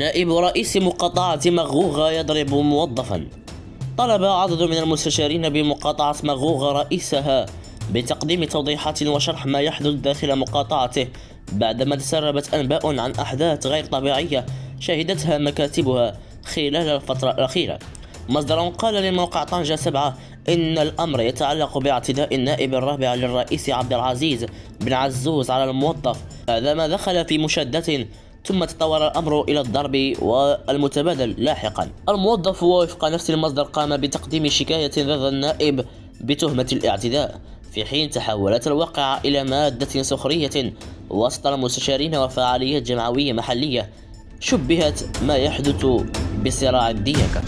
نائب رئيس مقاطعة مغوغة يضرب موظفا. طلب عدد من المستشارين بمقاطعة مغوغة رئيسها بتقديم توضيحات وشرح ما يحدث داخل مقاطعته بعدما تسربت أنباء عن أحداث غير طبيعية شهدتها مكاتبها خلال الفترة الأخيرة. مصدر قال لموقع طنجة سبعة إن الأمر يتعلق باعتداء النائب الرابع للرئيس عبد العزيز بن عزوز على الموظف هذا ما دخل في مشادة ثم تطور الأمر إلى الضرب والمتبادل لاحقا. الموظف وفق نفس المصدر قام بتقديم شكاية ضد النائب بتهمة الاعتداء. في حين تحولت الواقعة إلى مادة سخرية وسط المستشارين وفعاليات جمعوية محلية شبهت ما يحدث بصراع الديكة